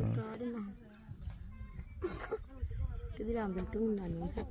cái đến đi làm được thường là nó khác.